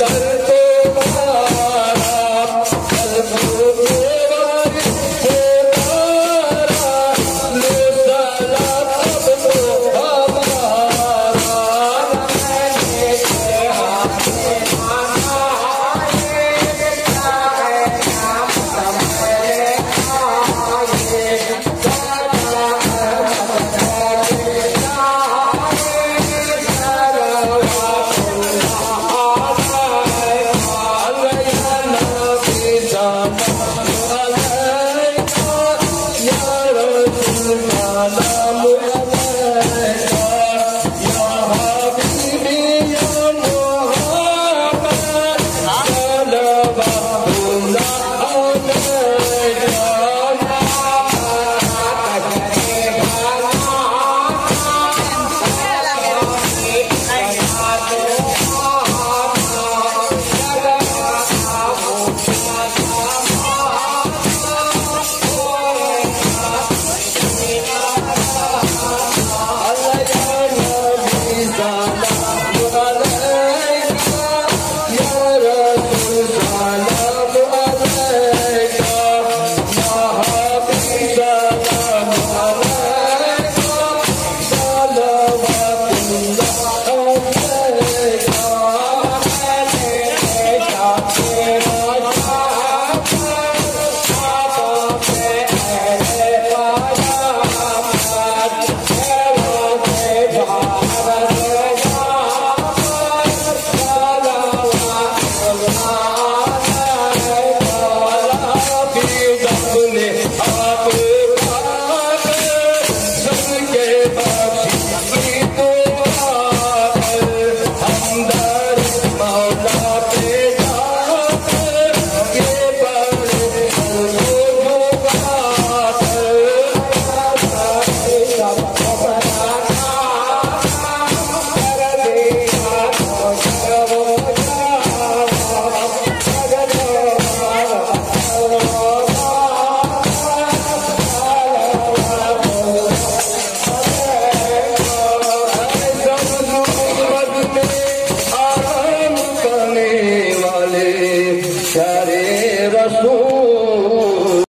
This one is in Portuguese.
따르르 Salvador.